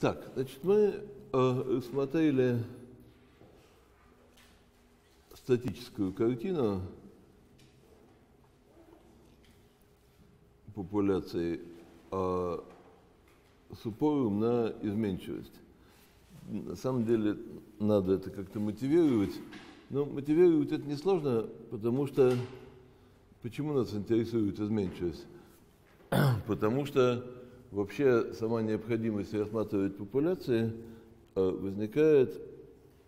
Так, значит, мы э, смотрели статическую картину популяции э, с упором на изменчивость. На самом деле надо это как-то мотивировать, но мотивировать это несложно, потому что почему нас интересует изменчивость? Потому что вообще сама необходимость рассматривать популяции э, возникает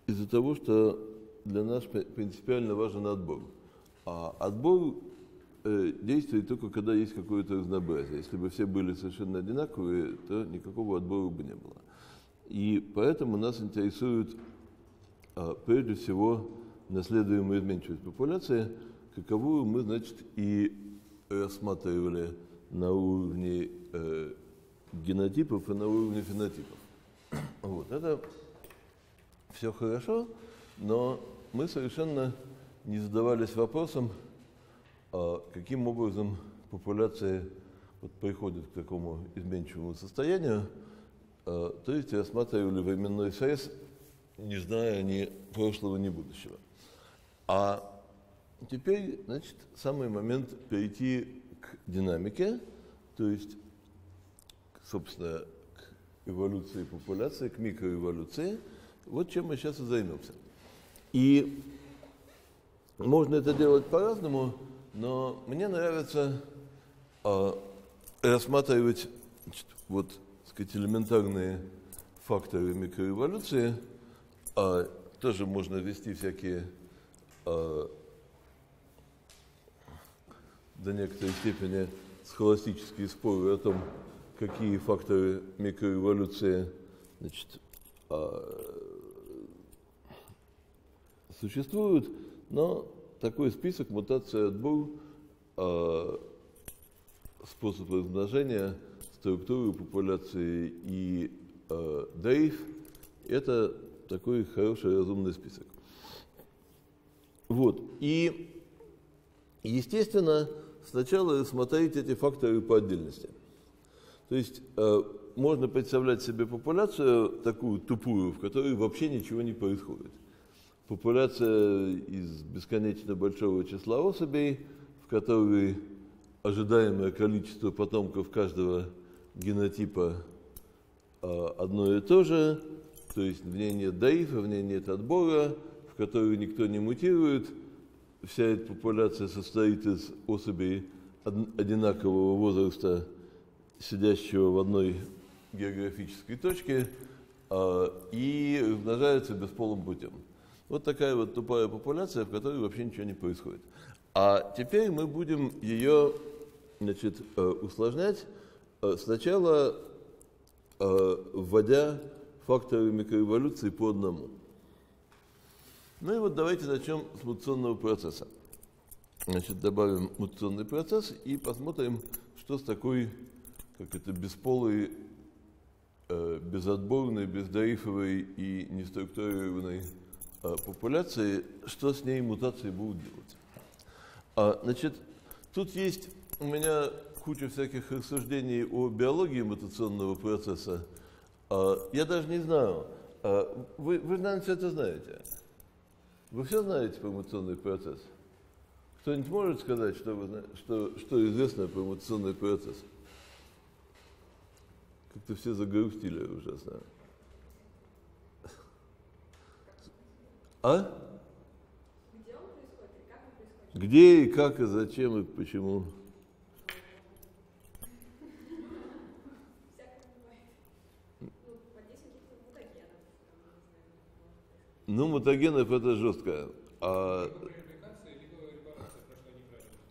из-за того, что для нас принципиально важен отбор. А отбор э, действует только когда есть какое-то разнообразие. Если бы все были совершенно одинаковые, то никакого отбора бы не было. И поэтому нас интересует э, прежде всего наследуемая изменчивость популяции, каковую мы, значит, и рассматривали на уровне генотипов и на уровне фенотипов. Вот, это все хорошо, но мы совершенно не задавались вопросом, а каким образом популяция вот приходит к такому изменчивому состоянию, а, то есть рассматривали временной срез, не зная ни прошлого, ни будущего. А теперь, значит, самый момент перейти к динамике, то есть собственно, к эволюции популяции, к микроэволюции. Вот чем мы сейчас и займемся. И можно это делать по-разному, но мне нравится э, рассматривать значит, вот, сказать, элементарные факторы микроэволюции. А тоже можно ввести всякие э, до некоторой степени схоластические споры о том, какие факторы микроэволюции значит, а, существуют, но такой список мутация отбор, а, способ размножения, структуры популяции и а, дрейф – это такой хороший разумный список. Вот. И, естественно, сначала рассмотреть эти факторы по отдельности – то есть э, можно представлять себе популяцию такую тупую, в которой вообще ничего не происходит. Популяция из бесконечно большого числа особей, в которой ожидаемое количество потомков каждого генотипа э, одно и то же, то есть в ней нет даифа, в ней нет отбора, в которой никто не мутирует. Вся эта популяция состоит из особей одинакового возраста – сидящего в одной географической точке э, и размножаются бесполым путем. Вот такая вот тупая популяция, в которой вообще ничего не происходит. А теперь мы будем ее значит, э, усложнять э, сначала э, вводя факторы микроэволюции по одному. Ну и вот давайте начнем с мутационного процесса. Значит, добавим мутационный процесс и посмотрим, что с такой как это бесполой, э, безотборной, бездарифовой и неструктурированной э, популяции, что с ней мутации будут делать. А, значит, тут есть у меня куча всяких рассуждений о биологии мутационного процесса. А, я даже не знаю. А, вы, вы, наверное, все это знаете. Вы все знаете про мутационный процесс? Кто-нибудь может сказать, что, вы, что, что известно про мутационный процесс? Как-то все загрустили ужасно. А? Где и как и зачем и почему? Ну, мутагенов это жестко. А...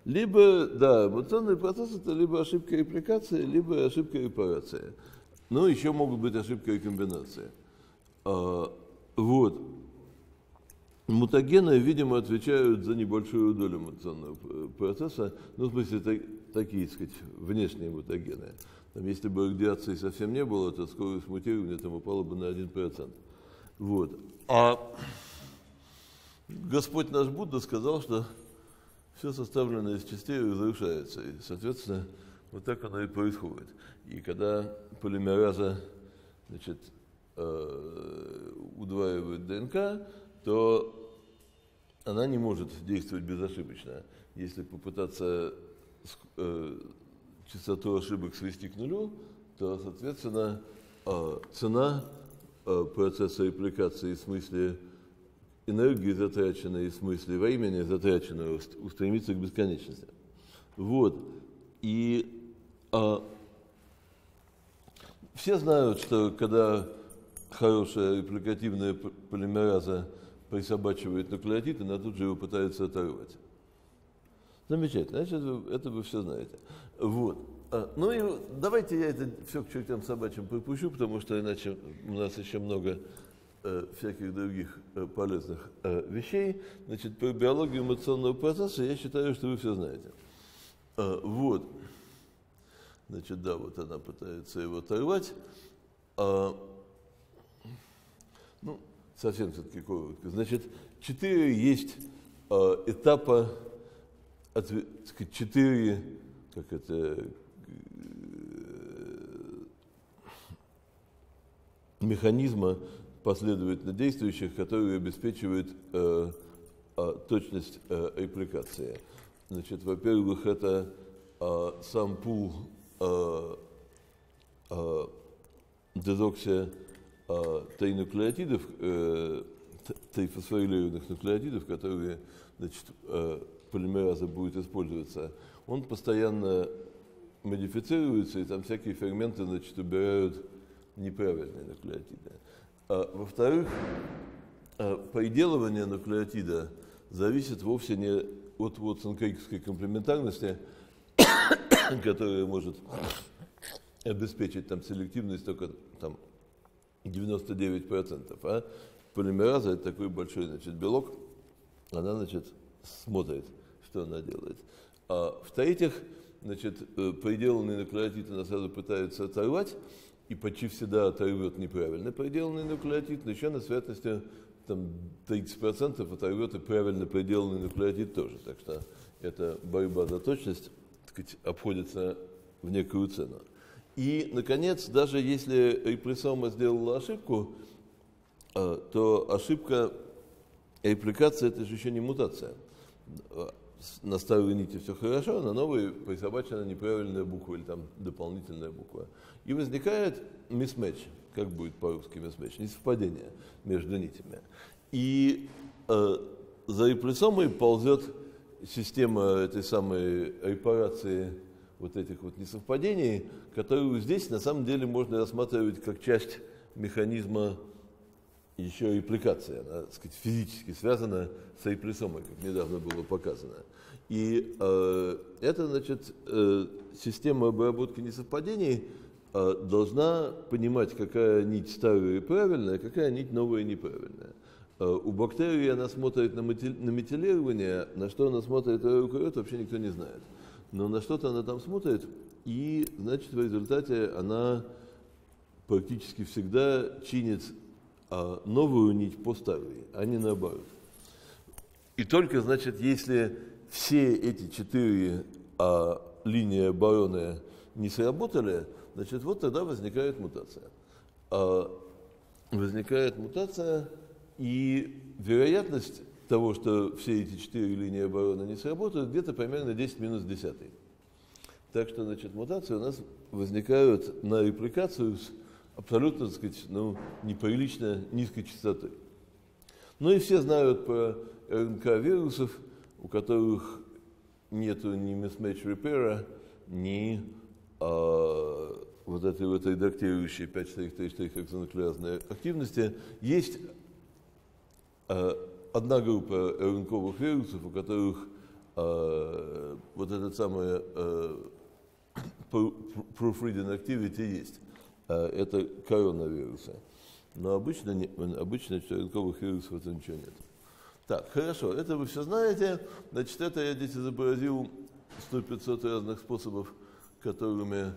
Либо, да, мутационный процесс это либо ошибка репликации, либо ошибка репарации. Ну, еще могут быть ошибка и комбинация. А, вот. Мутагены, видимо, отвечают за небольшую долю мутационного процесса, ну, в смысле, так, такие, так сказать, внешние мутагены. Там, если бы радиации совсем не было, то скорость мутирования там упала бы на 1%. Вот. А Господь наш Будда сказал, что все составленное из частей разрушается. И, соответственно, вот так оно и происходит. И когда полимераза значит, э, удваивают ДНК, то она не может действовать безошибочно. Если попытаться э, частоту ошибок свести к нулю, то, соответственно, э, цена процесса репликации в смысле энергии затраченной, в смысле времени затраченного устремится к бесконечности. Вот. И а, все знают, что когда хорошая репликативная полимераза присобачивает нуклеотид, она тут же его пытается оторвать. Замечательно, значит, это вы все знаете. Вот. А, ну и давайте я это все к чертям собачьим пропущу, потому что иначе у нас еще много всяких других э, полезных э, вещей. Значит, про биологию эмоционного процесса я считаю, что вы все знаете. Э, вот. Значит, да, вот она пытается его оторвать. А, ну, совсем все-таки коротко. Значит, четыре есть э, этапа, четыре, как это, э, механизма последовательно действующих, которые обеспечивают э, э, точность э, репликации. Значит, во-первых, это э, сам пул э, э, дезоксия э, тринуклеотидов, э, трифосфорилированных нуклеотидов, которые значит, э, полимераза будет использоваться, он постоянно модифицируется, и там всякие ферменты значит, убирают неправильные нуклеотиды. А, во-вторых, а, приделывание нуклеотида зависит вовсе не от Уотсон-Крейгской комплементарности, которая может обеспечить там селективность только там 99%, а полимераза это такой большой значит, белок, она значит, смотрит, что она делает. А в-третьих, значит, э, приделанный нуклеотид она сразу пытается оторвать, и почти всегда оторвет неправильно приделанный нуклеотид, но еще на вероятностью там 30% оторвет и правильно приделанный нуклеотид тоже. Так что эта борьба за точность так сказать, обходится в некую цену. И, наконец, даже если репрессома сделала ошибку, э, то ошибка репликации – это же еще не мутация. На старой нити все хорошо, на новой присобачена неправильная буква или там дополнительная буква. И возникает мисмэч, как будет по-русски мисмэч, несовпадение между нитями. И э, за реплесомой ползет система этой самой репарации вот этих вот несовпадений, которую здесь на самом деле можно рассматривать как часть механизма еще репликации. Она, так сказать, физически связана с реплесомой, как недавно было показано. И э, это, значит, э, система обработки несовпадений э, должна понимать, какая нить старая и правильная, какая нить новая и неправильная. Э, у бактерии она смотрит на, метилирование, на что она смотрит эукариот, вообще никто не знает. Но на что-то она там смотрит, и, значит, в результате она практически всегда чинит а, новую нить по старой, а не наоборот. И только, значит, если все эти четыре а, линии обороны не сработали, значит, вот тогда возникает мутация. А, возникает мутация, и вероятность того, что все эти четыре линии обороны не сработают, где-то примерно 10 минус 10. Так что, значит, мутации у нас возникают на репликацию с абсолютно, так сказать, ну, неприлично низкой частотой. Ну и все знают про РНК вирусов, у которых нет ни mismatch repair, ни а, вот этой вот редактирующей 5-3 экзонуклеазной активности. Есть а, одна группа РНКовых вирусов, у которых а, вот этот самый а, proofreading activity есть. А, это коронавирусы. Но обычно, не, обычно РНКовых вирусов это ничего нет. Так, хорошо, это вы все знаете. Значит, это я здесь изобразил 100-500 разных способов, которыми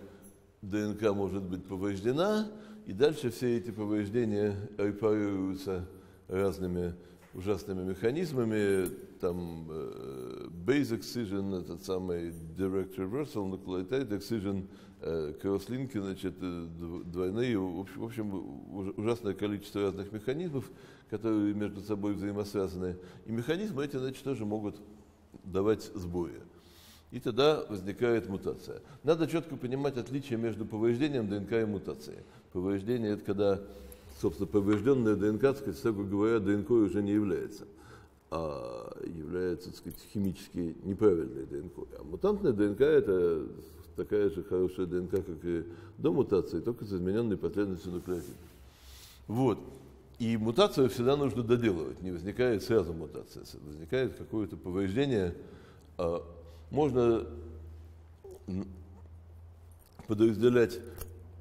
ДНК может быть повреждена. И дальше все эти повреждения репарируются разными ужасными механизмами, там base excision, этот самый direct reversal, nucleotide excision, кросслинки, значит, двойные, в общем, ужасное количество разных механизмов, которые между собой взаимосвязаны. И механизмы эти, значит, тоже могут давать сбои. И тогда возникает мутация. Надо четко понимать отличие между повреждением ДНК и мутацией. Повреждение – это когда, собственно, поврежденная ДНК, сказать, строго говоря, ДНК уже не является, а является, так сказать, химически неправильной ДНК. А мутантная ДНК – это такая же хорошая ДНК, как и до мутации, только с измененной последовательностью нуклеотидов. Вот. И мутацию всегда нужно доделывать, не возникает сразу мутация, возникает какое-то повреждение. А, можно подразделять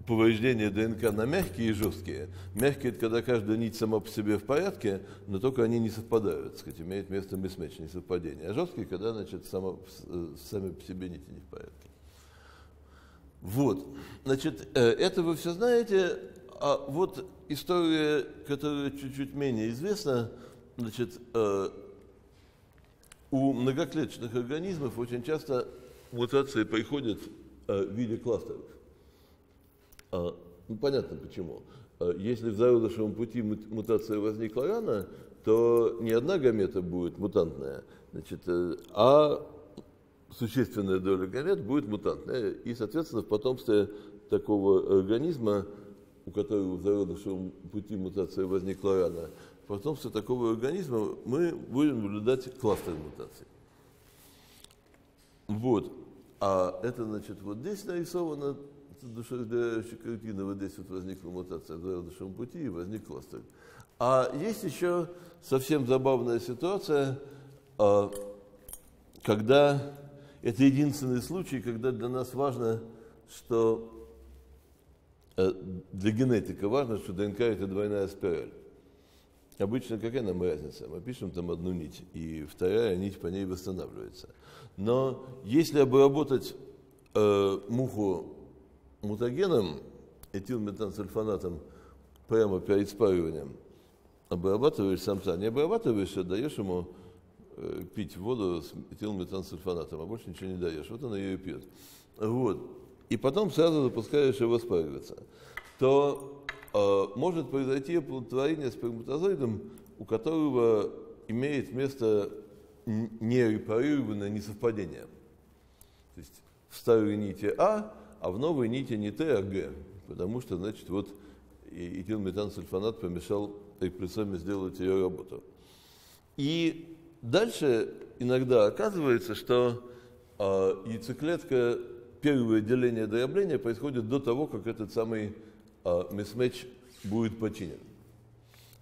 повреждения ДНК на мягкие и жесткие. Мягкие – это когда каждая нить сама по себе в порядке, но только они не совпадают, сказать, имеет место мисмэч, несовпадение. А жесткие, когда, значит, само, сами по себе нити не в порядке. Вот, значит, э, это вы все знаете, а вот история, которая чуть-чуть менее известна, значит, э, у многоклеточных организмов очень часто мутации приходят э, в виде кластеров. А, ну, понятно почему. А, если в зародышевом пути мутация возникла рано, то не одна гамета будет мутантная, значит, э, а существенная доля гамет будет мутантная. И, соответственно, в потомстве такого организма у которого в зародышевом пути мутация возникла рано, в потомстве такого организма мы будем наблюдать кластер мутаций. Вот. А это, значит, вот здесь нарисована картина, вот здесь вот возникла мутация в зародышевом пути и возник кластер. А есть еще совсем забавная ситуация, а, когда это единственный случай, когда для нас важно, что Э, для генетика важно, что ДНК это двойная спираль. Обычно какая нам разница? Мы пишем там одну нить, и вторая нить по ней восстанавливается. Но если обработать э, муху мутагеном, этилметансульфонатом, прямо перед спариванием, обрабатываешь самца, не обрабатываешь, а даешь ему э, пить воду с этилметансульфонатом, а больше ничего не даешь. Вот он ее и пьет. Вот и потом сразу запускаешь его спариваться, то э, может произойти оплодотворение сперматозоидом, у которого имеет место нерепарированное несовпадение. То есть в старой нити А, а в новой нити не Т, а Г. Потому что, значит, вот этилметансульфонат помешал репрессоме сделать ее работу. И дальше иногда оказывается, что э, яйцеклетка первое деление дробления происходит до того, как этот самый э, будет починен.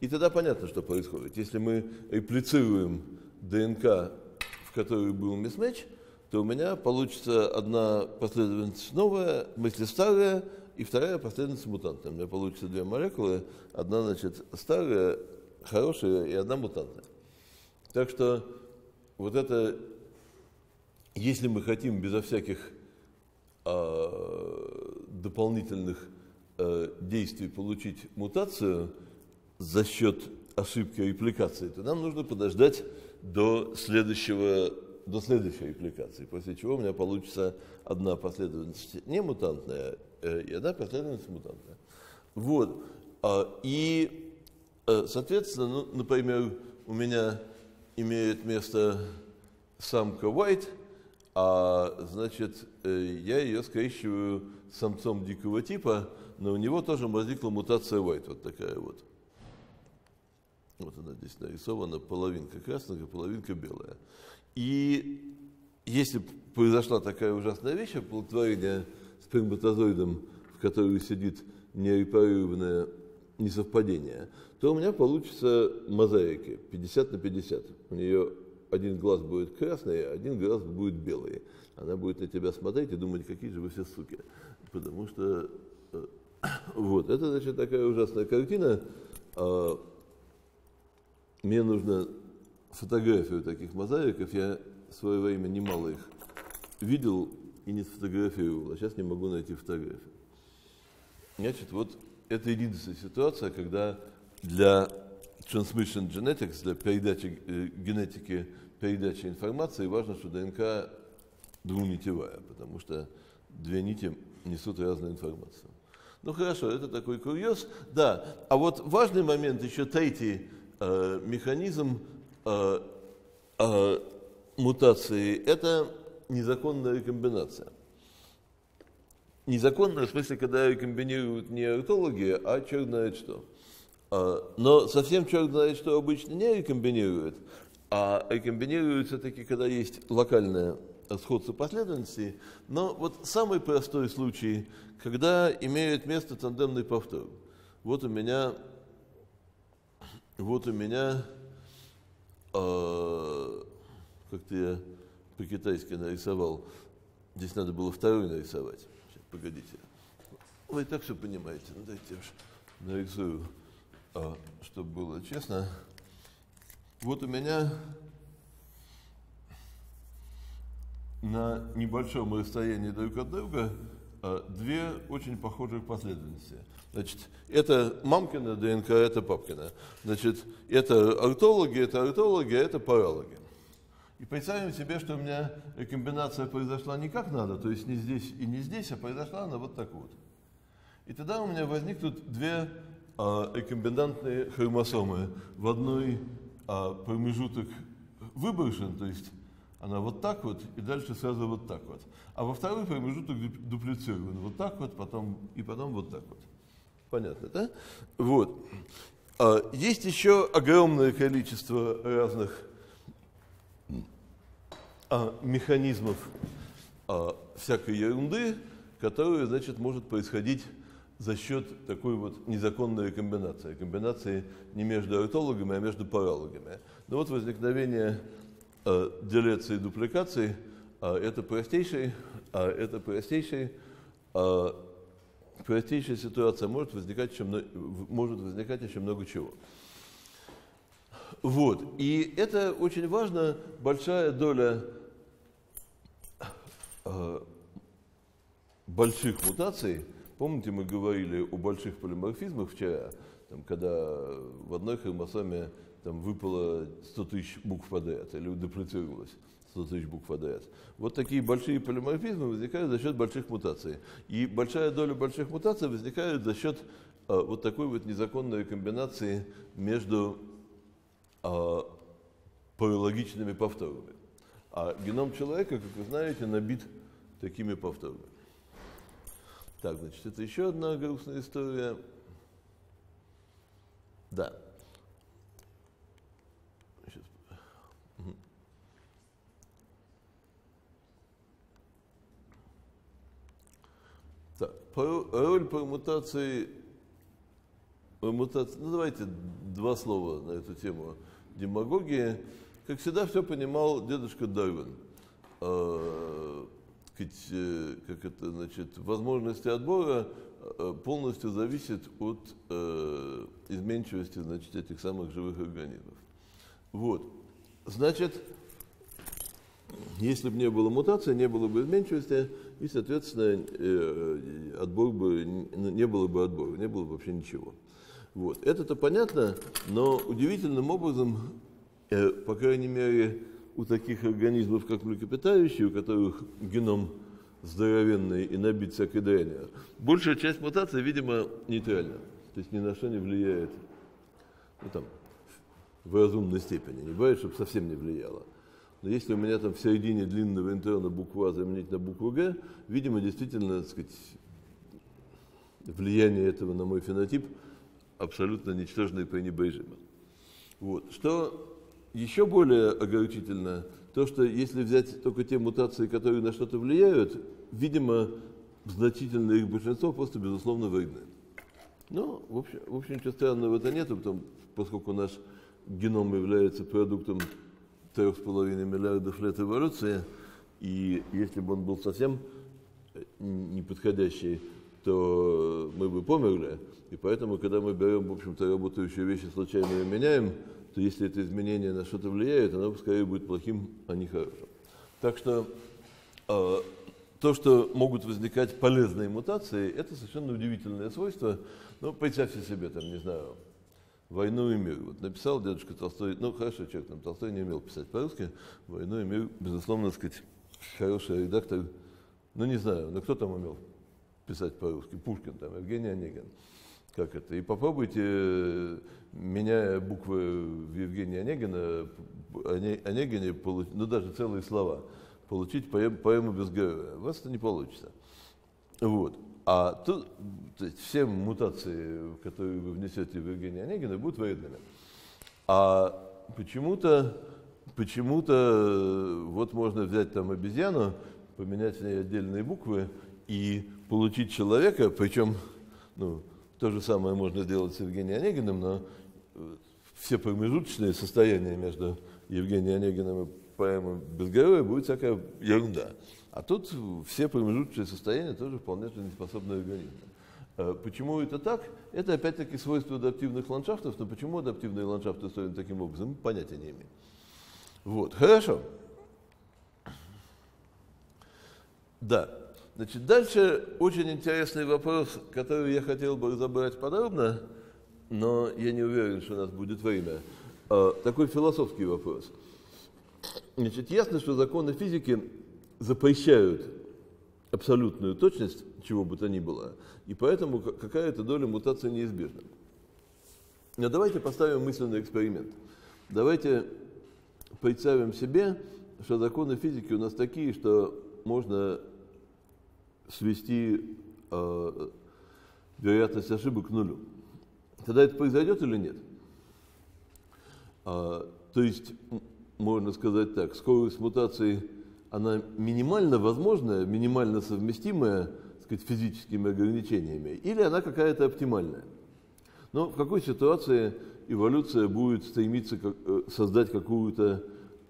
И тогда понятно, что происходит. Если мы реплицируем ДНК, в которой был мисмэч, то у меня получится одна последовательность новая, в смысле старая, и вторая последовательность мутантная. У меня получится две молекулы, одна, значит, старая, хорошая, и одна мутантная. Так что вот это, если мы хотим безо всяких Э, дополнительных э, действий получить мутацию за счет ошибки репликации, то нам нужно подождать до следующего до следующей репликации, после чего у меня получится одна последовательность не мутантная э, и одна последовательность мутантная. Вот. А, и, соответственно, ну, например, у меня имеет место самка white – а значит, э, я ее скрещиваю с самцом дикого типа, но у него тоже возникла мутация white, вот такая вот. Вот она здесь нарисована, половинка красная, половинка белая. И если произошла такая ужасная вещь, оплодотворение сперматозоидом, в которой сидит нерепарированное несовпадение, то у меня получится мозаики 50 на 50. У нее один глаз будет красный, а один глаз будет белый. Она будет на тебя смотреть и думать, какие же вы все суки. Потому что э, вот, это, значит, такая ужасная картина. Мне нужно фотографию таких мозаиков. Я в свое время немало их видел и не сфотографировал, а сейчас не могу найти фотографию. Значит, вот это единственная ситуация, когда для transmission genetics, для передачи э, генетики, передачи информации, важно, что ДНК двунитевая, потому что две нити несут разную информацию. Ну хорошо, это такой курьез. Да, а вот важный момент, еще третий механизм э, э, мутации, это незаконная рекомбинация. Незаконная, в смысле, когда рекомбинируют не ортологи, а черт знает что. Но совсем черт знает что обычно не рекомбинируют, а рекомбинируют все-таки, когда есть локальное сходство последовательностей. Но вот самый простой случай, когда имеет место тандемный повтор. Вот у меня, вот у меня, э, как-то я по-китайски нарисовал, здесь надо было второй нарисовать. Сейчас, погодите. Вы и так все понимаете, ну дайте уж нарисую, а, чтобы было честно. Вот у меня на небольшом расстоянии друг от друга две очень похожих последовательности. Значит, это мамкина ДНК, это папкина. Значит, это ортологи, это ортологи, это паралоги. И представим себе, что у меня рекомбинация произошла не как надо, то есть не здесь и не здесь, а произошла она вот так вот. И тогда у меня возникнут две а, рекомбинантные хромосомы. В одной а, промежуток выброшен, то есть она вот так вот, и дальше сразу вот так вот. А во второй промежуток дуплицирован. Вот так вот, потом, и потом вот так вот. Понятно, да? Вот. А, есть еще огромное количество разных а, механизмов а, всякой ерунды, которые, значит, может происходить за счет такой вот незаконной комбинации. Комбинации не между ортологами, а между паралогами. Но вот возникновение делеции и дупликации э, это простейший, э, это простейший, э, простейшая ситуация может возникать, еще, может возникать еще много чего. Вот. И это очень важно, большая доля Э, больших мутаций, помните, мы говорили о больших полиморфизмах вчера, там, когда в одной хромосоме там, выпало 100 тысяч букв подряд или дуплицировалось 100 тысяч букв подряд. Вот такие большие полиморфизмы возникают за счет больших мутаций. И большая доля больших мутаций возникает за счет а, вот такой вот незаконной комбинации между а, паралогичными повторами. А геном человека, как вы знаете, набит такими повторами. Так, значит, это еще одна грустная история. Да. Сейчас. Угу. Так, роль пермутации, пермутации, ну давайте два слова на эту тему демагогии. Как всегда, все понимал дедушка Дарвин. Э, э, как это, значит, возможности отбора э, полностью зависит от э, изменчивости значит, этих самых живых организмов. Вот. Значит, если бы не было мутации, не было бы изменчивости, и, соответственно, э, отбор бы, не было бы отбора, не было бы вообще ничего. Вот. Это-то понятно, но удивительным образом Э, по крайней мере, у таких организмов, как млекопитающие, у которых геном здоровенный и набит всякой дрянью, большая часть мутаций, видимо, нейтральна. То есть ни на что не влияет. Ну, там, в разумной степени. Не бывает, чтобы совсем не влияло. Но если у меня там в середине длинного интерна буква заменить на букву Г, видимо, действительно, так сказать, влияние этого на мой фенотип абсолютно ничтожно и пренебрежимо. Вот. Что еще более огорчительно то, что если взять только те мутации, которые на что-то влияют, видимо, значительное их большинство просто, безусловно, вредны. Но, в общем, в общем ничего странного в этом нет, потому, поскольку наш геном является продуктом 3,5 миллиардов лет эволюции, и если бы он был совсем неподходящий, то мы бы померли. И поэтому, когда мы берем, в общем-то, работающие вещи случайно и меняем, то если это изменение на что-то влияет, оно скорее будет плохим, а не хорошим. Так что э, то, что могут возникать полезные мутации, это совершенно удивительное свойство. Ну, представьте себе, там, не знаю, «Войну и мир». Вот написал дедушка Толстой, ну хорошо, человек там Толстой не умел писать по-русски, «Войну и мир», безусловно, так сказать, хороший редактор, ну не знаю, но кто там умел писать по-русски? Пушкин, там, Евгений Онегин. Как это? И попробуйте, меняя буквы в Евгении Онегина, Онегине, ну даже целые слова, получить поэму, поэму без героя. У вас это не получится. Вот. А тут то есть все мутации, которые вы внесете в Евгения Онегина, будут вредными. А почему-то, почему-то вот можно взять там обезьяну, поменять в ней отдельные буквы и получить человека, причем ну, то же самое можно сделать с Евгением Онегиным, но э, все промежуточные состояния между Евгением Онегиным и поэмой без героя будет всякая ерунда. А тут все промежуточные состояния тоже вполне жизнеспособны организмы. Э, почему это так? Это опять-таки свойство адаптивных ландшафтов, но почему адаптивные ландшафты устроены таким образом, понятия не имеем. Вот, хорошо. Да, значит, дальше очень интересный вопрос, который я хотел бы разобрать подробно, но я не уверен, что у нас будет время. Э, такой философский вопрос. Значит, ясно, что законы физики запрещают абсолютную точность чего бы то ни было, и поэтому какая-то доля мутации неизбежна. Но давайте поставим мысленный эксперимент. Давайте представим себе, что законы физики у нас такие, что можно свести э, вероятность ошибок к нулю. Тогда это произойдет или нет? А, то есть, можно сказать так, скорость мутации – она минимально возможная, минимально совместимая так сказать, физическими ограничениями, или она какая-то оптимальная. Но в какой ситуации эволюция будет стремиться э, создать какую-то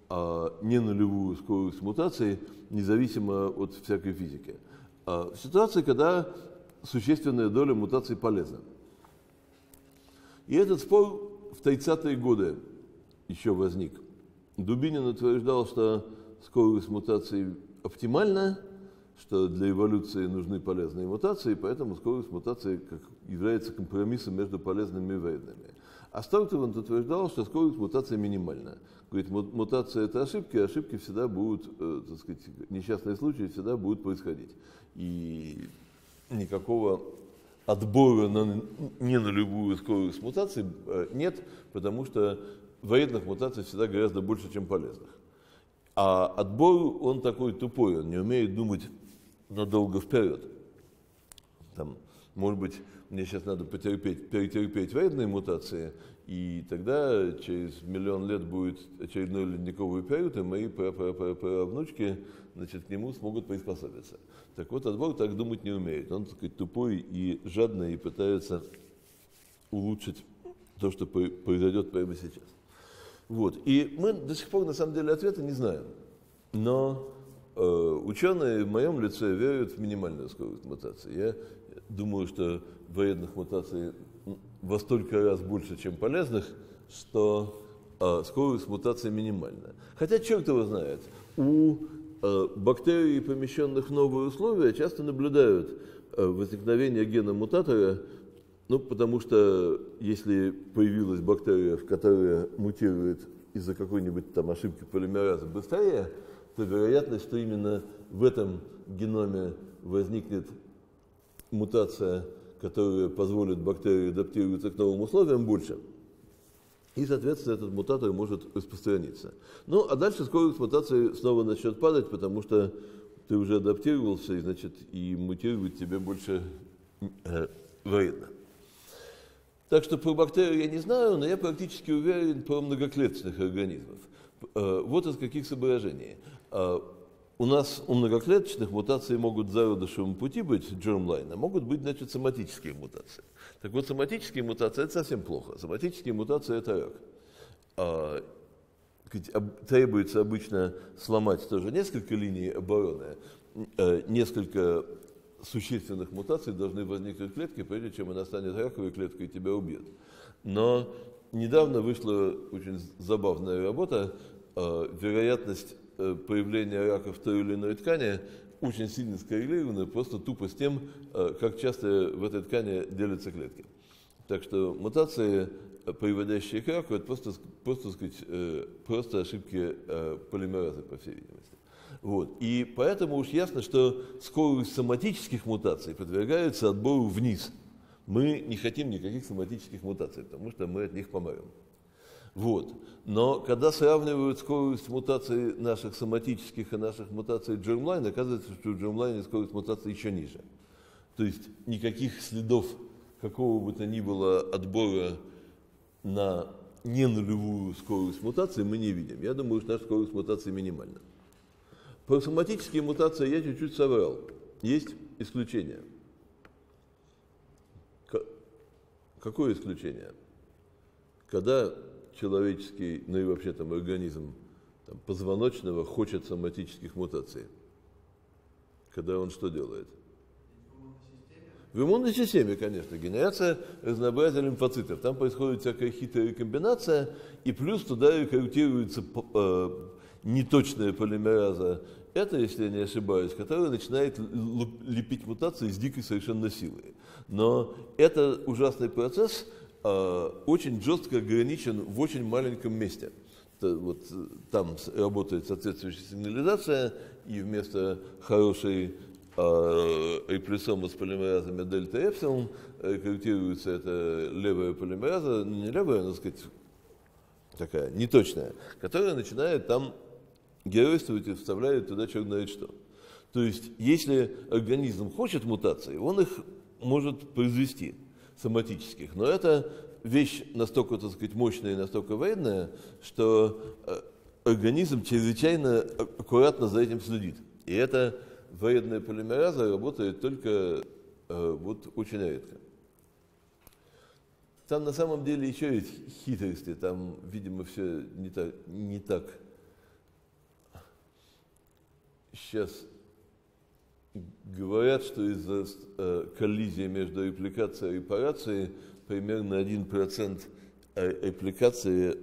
а, не нулевую скорость мутации, независимо от всякой физики? А, в ситуации, когда существенная доля мутаций полезна. И этот спор в 30-е годы еще возник. Дубинин утверждал, что скорость мутации оптимальна, что для эволюции нужны полезные мутации, поэтому скорость мутации как является компромиссом между полезными и вредными. А Стартован утверждал, что скорость мутации минимальна. Говорит, мутация это ошибки, а ошибки всегда будут, э, так сказать, несчастные случаи всегда будут происходить. И никакого отбора на, не на любую скорость мутации э, нет, потому что вредных мутаций всегда гораздо больше, чем полезных. А отбор, он такой тупой, он не умеет думать надолго вперед. Там, может быть, мне сейчас надо потерпеть, перетерпеть вредные мутации, и тогда через миллион лет будет очередной ледниковый период, и мои правнучки значит, к нему смогут приспособиться. Так вот, отбор так думать не умеет. Он, так сказать, тупой и жадный, и пытается улучшить то, что произойдет прямо сейчас. Вот. И мы до сих пор на самом деле ответа не знаем. Но э, ученые в моем лице верят в минимальную скорость мутации. Я думаю, что вредных мутаций во столько раз больше, чем полезных, что э, скорость мутации минимальна. Хотя черт его знает, у э, бактерий, помещенных в новые условия, часто наблюдают э, возникновение гена мутатора ну, потому что если появилась бактерия, которая мутирует из-за какой-нибудь там ошибки полимераза быстрее, то вероятность, что именно в этом геноме возникнет мутация, которая позволит бактерии адаптироваться к новым условиям, больше. И, соответственно, этот мутатор может распространиться. Ну, а дальше скорость мутации снова начнет падать, потому что ты уже адаптировался, и, значит, и мутировать тебе больше э, вредно. Так что про бактерии я не знаю, но я практически уверен про многоклеточных организмов. Э, вот из каких соображений. Э, у нас у многоклеточных мутации могут в зародышевом пути быть, germline, а могут быть, значит, соматические мутации. Так вот, соматические мутации – это совсем плохо. Соматические мутации – это рак. А, требуется обычно сломать тоже несколько линий обороны, э, несколько существенных мутаций должны возникнуть в клетке, прежде чем она станет раковой клеткой и тебя убьет. Но недавно вышла очень забавная работа, э, вероятность э, появления рака в той или иной ткани очень сильно скоррелирована просто тупо с тем, э, как часто в этой ткани делятся клетки. Так что мутации, приводящие к раку, это просто, просто, сказать, просто ошибки полимеразы, по всей видимости. Вот. И поэтому уж ясно, что скорость соматических мутаций подвергается отбору вниз. Мы не хотим никаких соматических мутаций, потому что мы от них помрем. Вот. Но когда сравнивают скорость мутаций наших соматических и наших мутаций germline, оказывается, что в germline скорость мутации еще ниже. То есть никаких следов какого бы то ни было отбора на не нулевую скорость мутации мы не видим. Я думаю, что наша скорость мутации минимальна. Про соматические мутации я чуть-чуть соврал. Есть исключение. Какое исключение? Когда человеческий, ну и вообще там организм там, позвоночного хочет соматических мутаций, когда он что делает? В иммунной системе, конечно, генерация разнообразия лимфоцитов. Там происходит всякая хитрая комбинация, и плюс туда рекрутируется э, неточная полимераза это, если я не ошибаюсь, которая начинает лепить мутации с дикой совершенно силой. Но это ужасный процесс э, очень жестко ограничен в очень маленьком месте. Это, вот, там работает соответствующая сигнализация, и вместо хорошей э, реплисома с полимеразами дельта эпсилон корректируется эта левая полимераза, не левая, но, сказать, такая неточная, которая начинает там геройствуют и вставляют туда черт знает что. То есть, если организм хочет мутации, он их может произвести соматических. Но это вещь настолько, так сказать, мощная и настолько военная, что э, организм чрезвычайно аккуратно за этим следит. И эта военная полимераза работает только э, вот очень редко. Там на самом деле еще есть хитрости, там, видимо, все не так, не так сейчас говорят, что из-за э, коллизии между репликацией и репарацией примерно 1% э, репликации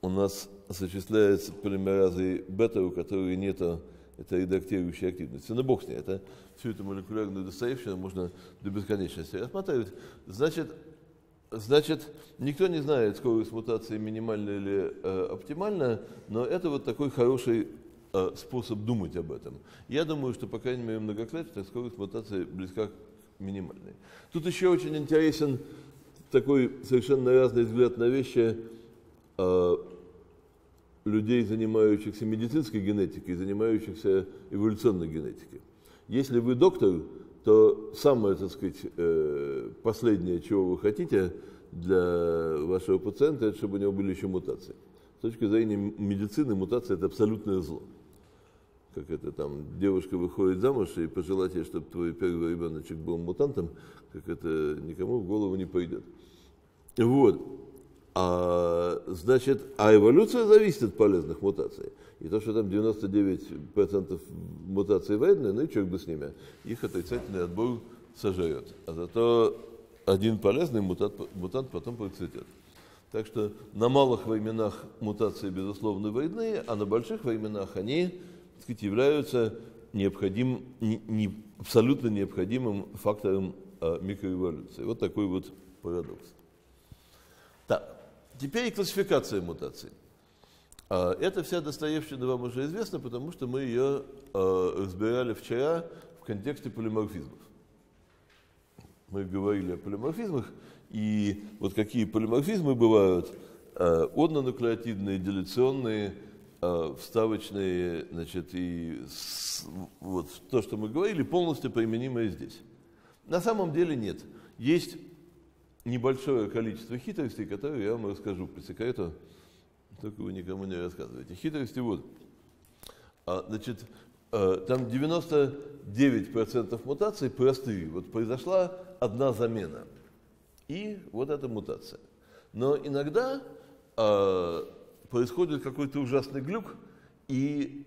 у нас осуществляется полимеразой бета, у которой нет этой редактирующей активности. Но бог с ней, это всю эту молекулярную достоевщину можно до бесконечности рассматривать. Значит, значит, никто не знает, скорость мутации минимальна или э, оптимальна, но это вот такой хороший Э, способ думать об этом. Я думаю, что, по крайней мере, многоклеточная скорость мутации близка к минимальной. Тут еще очень интересен такой совершенно разный взгляд на вещи э, людей, занимающихся медицинской генетикой, занимающихся эволюционной генетикой. Если вы доктор, то самое, так сказать, э, последнее, чего вы хотите для вашего пациента, это чтобы у него были еще мутации. С точки зрения медицины мутация – это абсолютное зло как это там, девушка выходит замуж и пожелать ей, чтобы твой первый ребеночек был мутантом, как это никому в голову не пойдет. Вот. А, значит, а эволюция зависит от полезных мутаций. И то, что там 99% мутаций вредные, ну и черт бы с ними, их отрицательный отбор сожрет. А зато один полезный мутант, мутант потом процветет. Так что на малых временах мутации, безусловно, вредные, а на больших временах они сказать, являются необходим, не, не, абсолютно необходимым фактором э, микроэволюции. Вот такой вот парадокс. Так, теперь классификация мутаций. Э, эта вся Достоевщина вам уже известна, потому что мы ее э, разбирали вчера в контексте полиморфизмов. Мы говорили о полиморфизмах, и вот какие полиморфизмы бывают, э, однонуклеотидные, деляционные – Э, вставочные, значит, и вот то, что мы говорили, полностью применимое здесь. На самом деле нет. Есть небольшое количество хитростей, которые я вам расскажу по секрету, только вы никому не рассказываете. Хитрости вот. А, значит, э, там 99% мутаций простые. Вот произошла одна замена. И вот эта мутация. Но иногда э, происходит какой-то ужасный глюк, и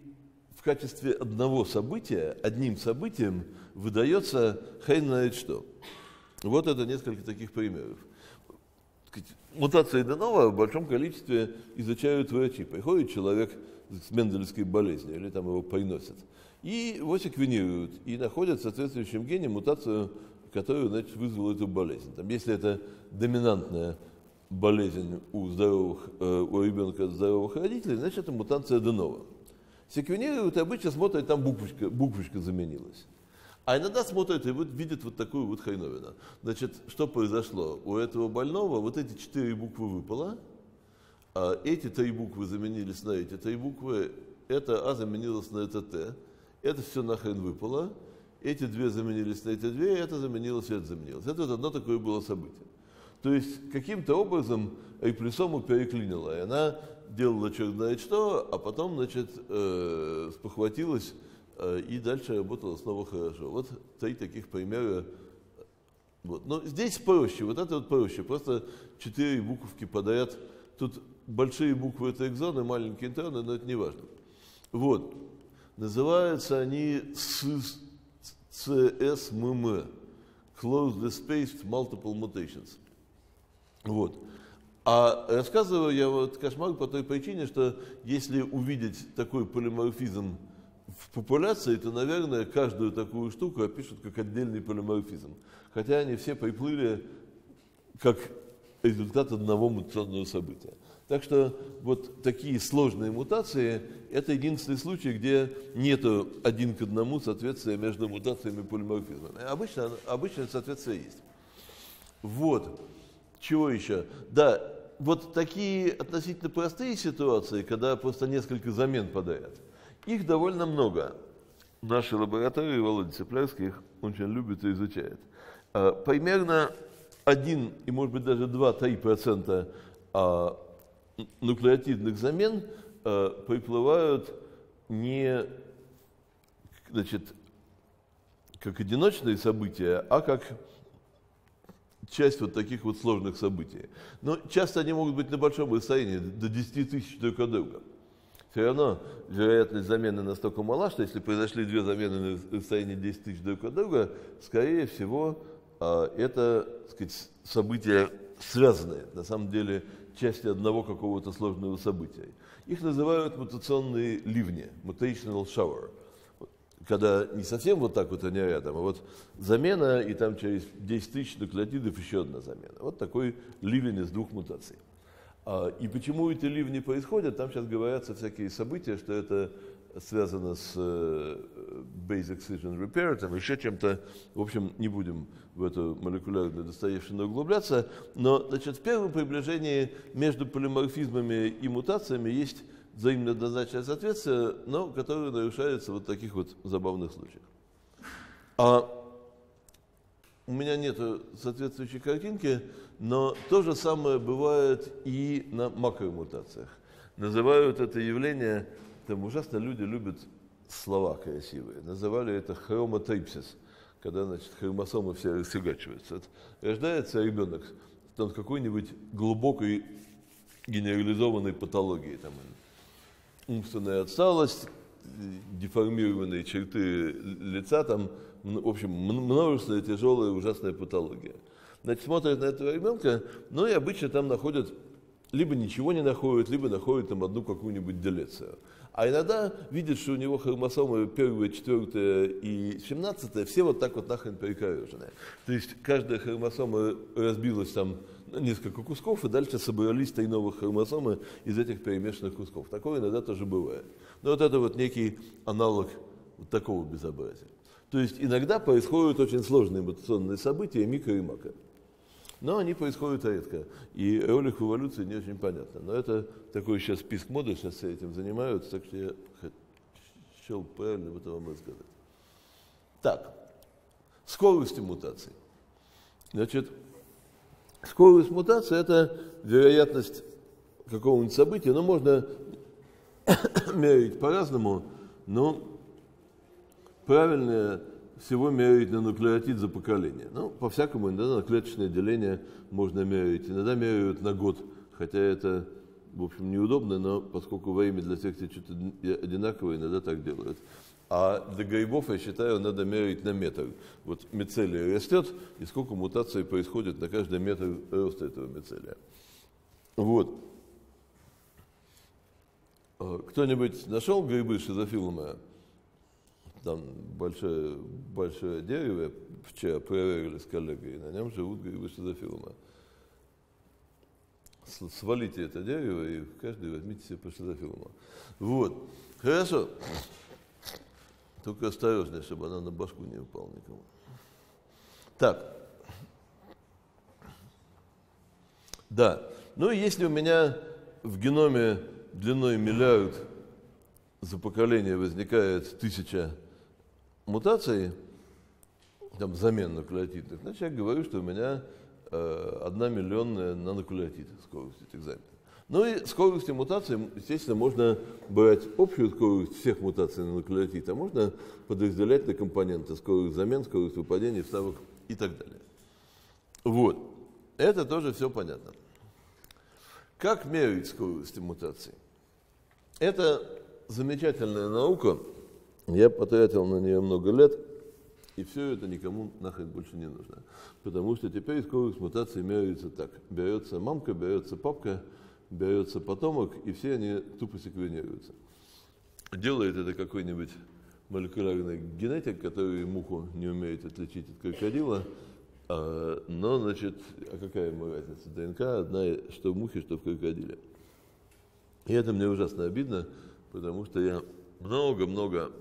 в качестве одного события, одним событием выдается хрен знает что. Вот это несколько таких примеров. Мутации Денова в большом количестве изучают врачи. Приходит человек с мендельской болезнью, или там его приносят, и его секвенируют, и находят в соответствующем гене мутацию которая значит, вызвала эту болезнь. Там, если это доминантная болезнь у, здоровых, э, у ребенка здоровых родителей, значит, это мутация Денова. Секвенируют обычно смотрят, там буквочка, буквочка заменилась. А иногда смотрят и вот видят вот такую вот хреновину. Значит, что произошло? У этого больного вот эти четыре буквы выпало, а эти три буквы заменились на эти три буквы, это А заменилось на это Т, это все нахрен выпало, эти две заменились на эти две, это заменилось, это заменилось. Это вот одно такое было событие. То есть каким-то образом эйплюсому переклинила, и она делала черт знает что, а потом, значит, э, спохватилась э, и дальше работала снова хорошо. Вот три таких примера. Вот. Но здесь проще, вот это вот проще, просто четыре буковки подряд. Тут большие буквы это экзоны, маленькие интерны, но это не важно. Вот. Называются они CSMM, Closely Spaced Multiple Mutations. Вот. А рассказываю я вот кошмар по той причине, что если увидеть такой полиморфизм в популяции, то, наверное, каждую такую штуку опишут как отдельный полиморфизм. Хотя они все приплыли как результат одного мутационного события. Так что вот такие сложные мутации – это единственный случай, где нет один к одному соответствия между мутациями и полиморфизмами. Обычно, обычно соответствие есть. Вот. Чего еще? Да, вот такие относительно простые ситуации, когда просто несколько замен подряд, их довольно много. Наши лаборатории, Володя Цеплярский их очень любит и изучает. А, примерно 1 и, может быть, даже 2-3% а, нуклеотидных замен а, приплывают не значит, как одиночные события, а как часть вот таких вот сложных событий. Но часто они могут быть на большом расстоянии, до 10 тысяч друг от друга. Все равно вероятность замены настолько мала, что если произошли две замены на расстоянии 10 тысяч друг от друга, скорее всего, а, это сказать, события связанные, на самом деле, части одного какого-то сложного события. Их называют мутационные ливни, mutational shower – когда не совсем вот так вот они рядом, а вот замена, и там через 10 тысяч нуклеотидов еще одна замена. Вот такой ливень из двух мутаций. А, и почему эти ливни происходят, там сейчас говорятся всякие события, что это связано с э, Base Excision Repair, там еще чем-то. В общем, не будем в эту молекулярную достоевщину углубляться. Но, значит, в первом приближении между полиморфизмами и мутациями есть взаимно однозначное соответствие, но которое нарушается вот в таких вот забавных случаях. А у меня нет соответствующей картинки, но то же самое бывает и на макромутациях. Называют это явление, там ужасно люди любят слова красивые, называли это хромотрипсис, когда значит, хромосомы все расфигачиваются. Рождается ребенок с какой-нибудь глубокой генерализованной патологией, там, умственная отсталость, деформированные черты лица, там, в общем, множество тяжелая ужасная патология. Значит, смотрят на этого ребенка, ну и обычно там находят, либо ничего не находят, либо находят там одну какую-нибудь делецию. А иногда видят, что у него хромосомы первая, четвертая и семнадцатая все вот так вот нахрен перекорежены. То есть каждая хромосома разбилась там несколько кусков, и дальше собрались три новых хромосомы из этих перемешанных кусков. Такое иногда тоже бывает. Но вот это вот некий аналог вот такого безобразия. То есть иногда происходят очень сложные мутационные события, микро и макро. Но они происходят редко. И роль их в эволюции не очень понятна. Но это такой сейчас список моды, сейчас все этим занимаются, так что я счел правильно это вам рассказать. Так, скорости мутаций. Значит, Скорость мутации – это вероятность какого-нибудь события, но можно мерить по-разному, но правильно всего мерить на нуклеотид за поколение. Ну, по-всякому, иногда на клеточное деление можно мерить, иногда меряют на год, хотя это, в общем, неудобно, но поскольку время для всех что-то одинаковое, иногда так делают. А для грибов, я считаю, надо мерить на метр. Вот мицелия растет, и сколько мутаций происходит на каждый метр роста этого мицелия. Вот. А кто-нибудь нашел грибы шизофилума? там большое, большое дерево, вчера проверили с коллегой, на нем живут грибы шизофилума. Свалите это дерево и каждый возьмите себе по шизофилуму. Вот. Хорошо. Только осторожнее, чтобы она на башку не упала никому. Так. Да. Ну, если у меня в геноме длиной миллиард за поколение возникает тысяча мутаций, там, замен нуклеотидных, значит, я говорю, что у меня э, одна миллионная нануклеотид скорость этих замен. Ну и скорости мутации, естественно, можно брать общую скорость всех мутаций на нуклеотид, а можно подразделять на компоненты скорость замен, скорость выпадения, вставок и так далее. Вот. Это тоже все понятно. Как мерить скорость мутаций? Это замечательная наука. Я потратил на нее много лет, и все это никому нахрен больше не нужно. Потому что теперь скорость мутации меряется так. Берется мамка, берется папка, берется потомок, и все они тупо секвенируются. Делает это какой-нибудь молекулярный генетик, который муху не умеет отличить от крокодила, а, но, значит, а какая ему разница? ДНК одна, что в мухе, что в крокодиле. И это мне ужасно обидно, потому что я много-много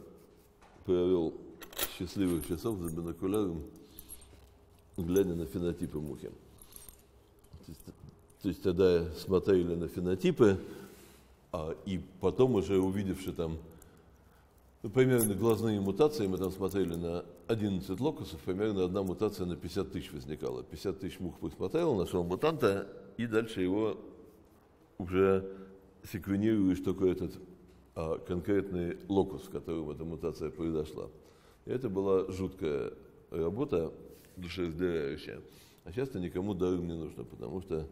провел счастливых часов за бинокуляром, глядя на фенотипы мухи. То есть тогда смотрели на фенотипы, а, и потом уже увидевши там ну, примерно глазные мутации, мы там смотрели на 11 локусов, примерно одна мутация на 50 тысяч возникала. 50 тысяч мух посмотрел, нашел мутанта, и дальше его уже секвенируешь только этот а, конкретный локус, в котором эта мутация произошла. И это была жуткая работа, душераздирающая. А сейчас это никому даром не нужно, потому что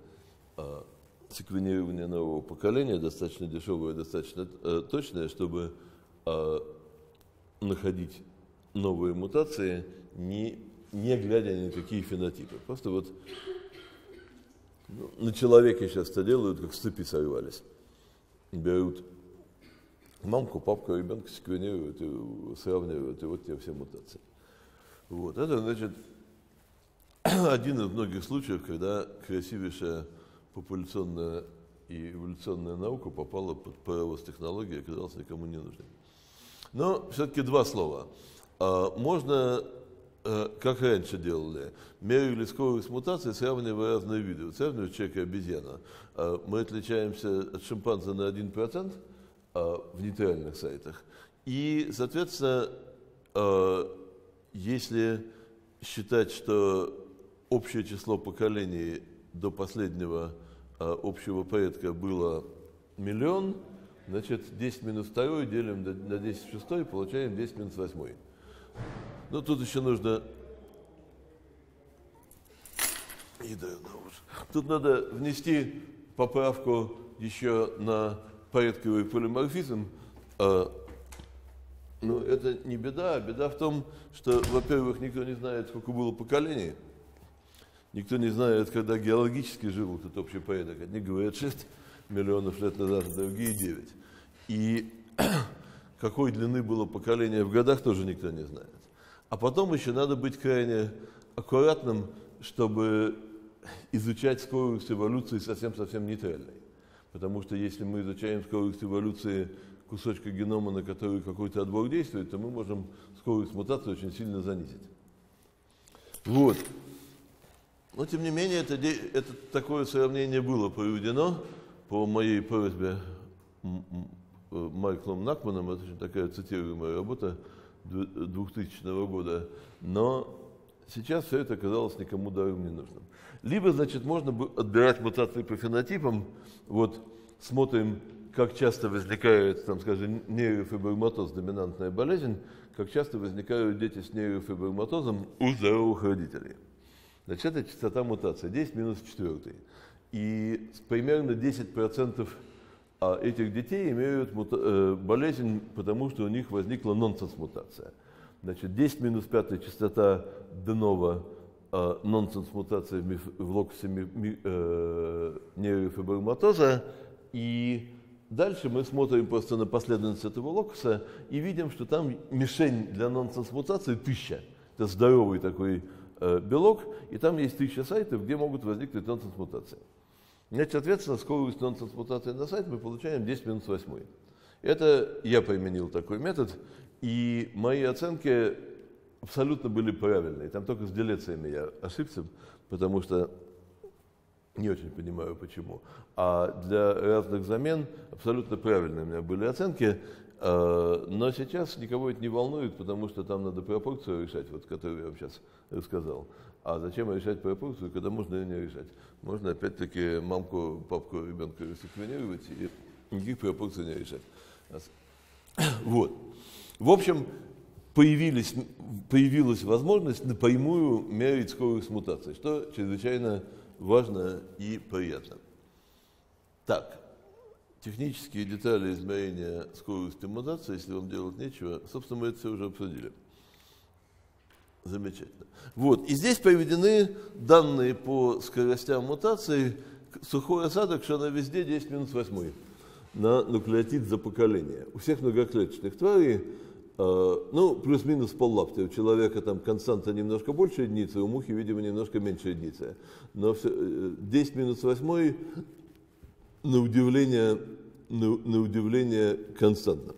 секвенирование нового поколения достаточно дешевое, достаточно э, точное, чтобы э, находить новые мутации, не, не глядя ни на какие фенотипы. Просто вот ну, на человеке сейчас это делают, как с цепи сорвались. Берут мамку, папку, ребенка секвенируют и сравнивают, и вот те все мутации. Вот. Это, значит, один из многих случаев, когда красивейшая популяционная и эволюционная наука попала под паровоз технологии и оказалась никому не нужной. Но все-таки два слова. А, можно, э, как раньше делали, мерили скорость мутации, сравнивая разные виды. Вот сравнивая человека и обезьяна. А, мы отличаемся от шимпанзе на 1% а, в нейтральных сайтах. И, соответственно, если считать, что общее число поколений до последнего общего порядка было миллион, значит 10 минус 2 делим на 10 в 6, получаем 10 минус 8. Ну, тут еще нужно... Тут надо внести поправку еще на порядковый полиморфизм. А, ну, это не беда, а беда в том, что, во-первых, никто не знает, сколько было поколений. Никто не знает, когда геологически жил этот общий порядок. Одни говорят 6 миллионов лет назад, а другие 9. И какой длины было поколение в годах, тоже никто не знает. А потом еще надо быть крайне аккуратным, чтобы изучать скорость эволюции совсем-совсем нейтральной. Потому что если мы изучаем скорость эволюции кусочка генома, на который какой-то отбор действует, то мы можем скорость мутации очень сильно занизить. Вот. Но, тем не менее, это, это такое сравнение было проведено по моей просьбе Майклом Накманом, это такая цитируемая работа 2000 года, но сейчас все это оказалось никому даром не нужным. Либо, значит, можно отбирать мутации по фенотипам, вот смотрим, как часто возникает, там, скажем, нейрофиброматоз, доминантная болезнь, как часто возникают дети с нейрофиброматозом у здоровых родителей. Значит, это частота мутации, 10 минус 4. И примерно 10% а этих детей имеют э, болезнь, потому что у них возникла нонсенс-мутация. Значит, 10 минус 5 частота денова э, нонсенс-мутация в, локусе ми, э, и дальше мы смотрим просто на последовательность этого локуса и видим, что там мишень для нонсенс-мутации тысяча. Это здоровый такой белок, и там есть тысяча сайтов, где могут возникнуть нонсенс-мутации. Значит, соответственно, скорость нонсенс-мутации на сайт мы получаем 10 минус 8. Это я применил такой метод, и мои оценки абсолютно были правильные. Там только с делециями я ошибся, потому что не очень понимаю почему. А для разных замен абсолютно правильные у меня были оценки. А, но сейчас никого это не волнует, потому что там надо пропорцию решать, вот, которую я вам сейчас рассказал. А зачем решать пропорцию, когда можно ее не решать? Можно опять-таки мамку, папку ребенка секвенировать и никаких пропорций не решать. Вот. В общем, появились, появилась возможность напрямую мерить скорость мутации, что чрезвычайно важно и приятно. Так, технические детали измерения скорости мутации, если вам делать нечего, собственно, мы это все уже обсудили. Замечательно. Вот, и здесь приведены данные по скоростям мутации. Сухой осадок, что она везде 10 минус 8 на нуклеотид за поколение. У всех многоклеточных тварей Э, ну, плюс-минус поллапты. У человека там константа немножко больше единицы, у мухи, видимо, немножко меньше единицы. Но все, 10 э, минус 8 на удивление, на, на удивление константно.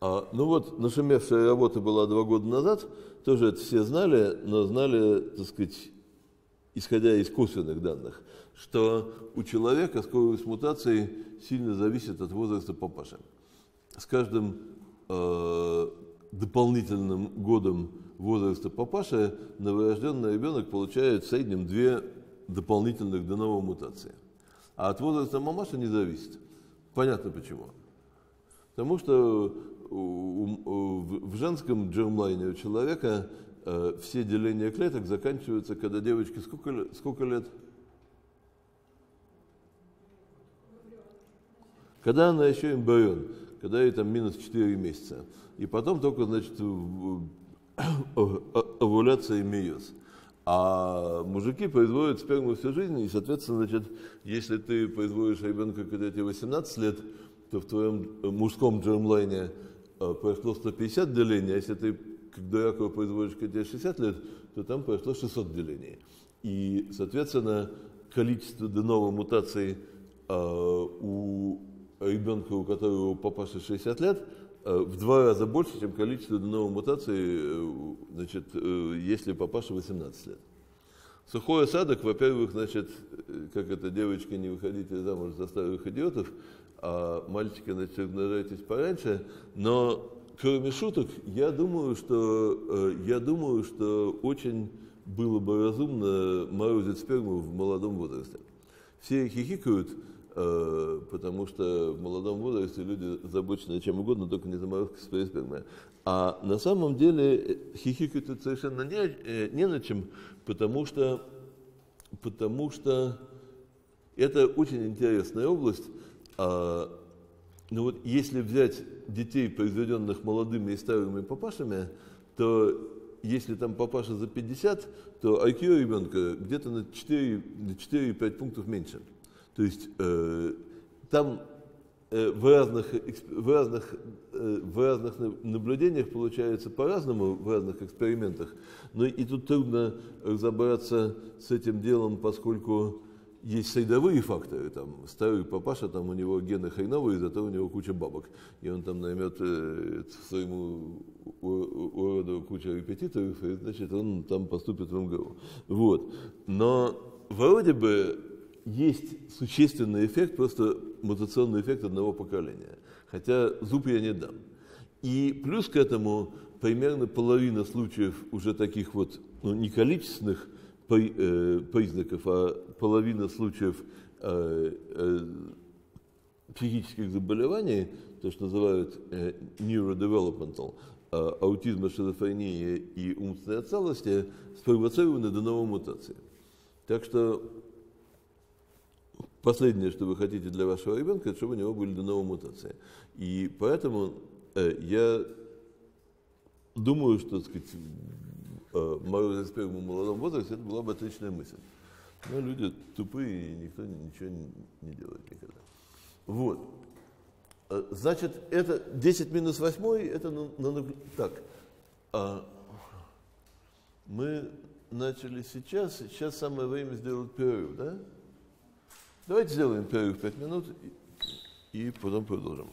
А, ну вот, нашумевшая работа была два года назад, тоже это все знали, но знали, так сказать, исходя из косвенных данных, что у человека скорость мутации сильно зависит от возраста папаши. С каждым Э, дополнительным годом возраста папаши новорожденный ребенок получает в среднем две дополнительных de мутации. А от возраста мамаши не зависит. Понятно почему. Потому что в женском джермлайне у человека э, все деления клеток заканчиваются, когда девочке сколько, сколько лет? Когда она еще эмбрион когда ей там минус 4 месяца. И потом только, значит, овуляция и мейоз. А мужики производят сперму всю жизнь, и, соответственно, значит, если ты производишь ребенка, когда тебе 18 лет, то в твоем мужском джермлайне э, прошло 150 делений, а если ты как дуракова производишь, когда тебе 60 лет, то там прошло 600 делений. И, соответственно, количество де мутаций э, у ребенка, у которого папаша 60 лет, э, в два раза больше, чем количество новых мутаций, э, значит, э, если папаша 18 лет. Сухой осадок, во-первых, значит, как это, девочки, не выходите замуж за старых идиотов, а мальчики, значит, размножайтесь пораньше, но кроме шуток, я думаю, что, я думаю, что очень было бы разумно морозить сперму в молодом возрасте. Все хихикают, Э, потому что в молодом возрасте люди забочены чем угодно, только не заморозка с спермой. А на самом деле э, хихикать это совершенно не, э, не на чем, потому что, потому что это очень интересная область. А, ну вот если взять детей, произведенных молодыми и старыми папашами, то если там папаша за 50, то IQ ребенка где-то на 4-5 пунктов меньше. То есть э, там э, в, разных, в, разных, э, в разных наблюдениях получается по-разному, в разных экспериментах. Но и тут трудно разобраться с этим делом, поскольку есть средовые факторы. Там, старый папаша, там у него гены хреновые, зато у него куча бабок. И он там наймет э, своему уроду кучу репетиторов, и значит, он там поступит в МГУ. Вот. Но вроде бы есть существенный эффект, просто мутационный эффект одного поколения. Хотя зуб я не дам. И плюс к этому примерно половина случаев уже таких вот, ну, не количественных э, признаков, а половина случаев э, э, психических заболеваний, то, что называют neurodevelopmental, аутизма, шизофрении и умственной отсталости, спровоцированы до новой мутации. Так что последнее, что вы хотите для вашего ребенка, это чтобы у него были новые мутации. И поэтому э, я думаю, что так сказать, э, морозить сперму в молодом возрасте это была бы отличная мысль. Но люди тупые, и никто ничего не, не делает никогда. Вот. Э, значит, это 10 минус 8, это на, на, так. А, мы начали сейчас, сейчас самое время сделать перерыв, да? Давайте сделаем перерыв 5 минут и, потом продолжим.